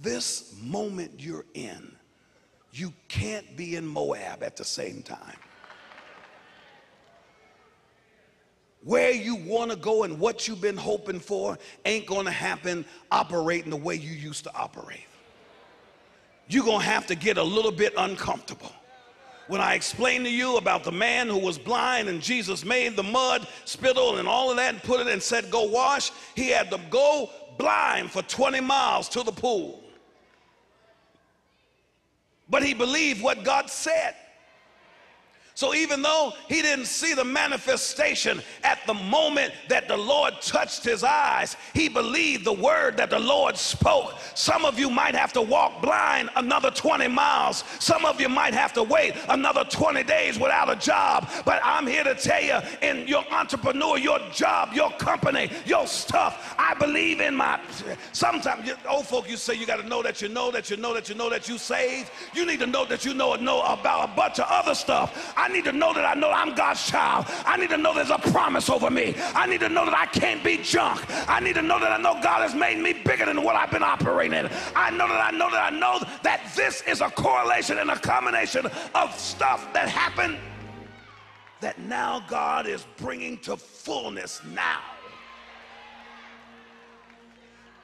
This moment you're in, you can't be in Moab at the same time. Where you want to go and what you've been hoping for ain't going to happen operating the way you used to operate. You're going to have to get a little bit uncomfortable. When I explained to you about the man who was blind and Jesus made the mud, spittle, and all of that and put it and said, Go wash, he had to go blind for 20 miles to the pool. But he believed what God said. So even though he didn't see the manifestation at the moment that the Lord touched his eyes, he believed the word that the Lord spoke. Some of you might have to walk blind another 20 miles. Some of you might have to wait another 20 days without a job. But I'm here to tell you in your entrepreneur, your job, your company, your stuff, I believe in my. Sometimes, old folk, you say you got to know that you know that you know that you know that you saved. You need to know that you know, know about a bunch of other stuff. I need to know that I know I'm God's child. I need to know there's a promise over me. I need to know that I can't be junk. I need to know that I know God has made me bigger than what I've been operating in. I know that I know that I know that this is a correlation and a combination of stuff that happened that now God is bringing to fullness now.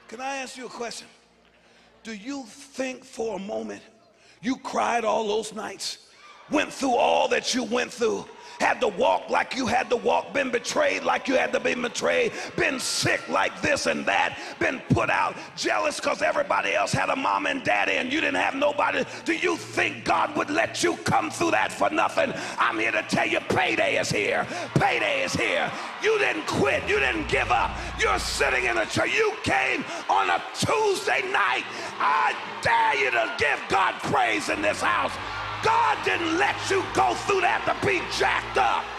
Can I ask you a question? Do you think for a moment you cried all those nights? Went through all that you went through had to walk like you had to walk, been betrayed like you had to be betrayed, been sick like this and that, been put out, jealous because everybody else had a mom and daddy and you didn't have nobody. Do you think God would let you come through that for nothing? I'm here to tell you payday is here. Payday is here. You didn't quit. You didn't give up. You're sitting in a chair. You came on a Tuesday night. I dare you to give God praise in this house. God didn't let you go through that to be jacked up.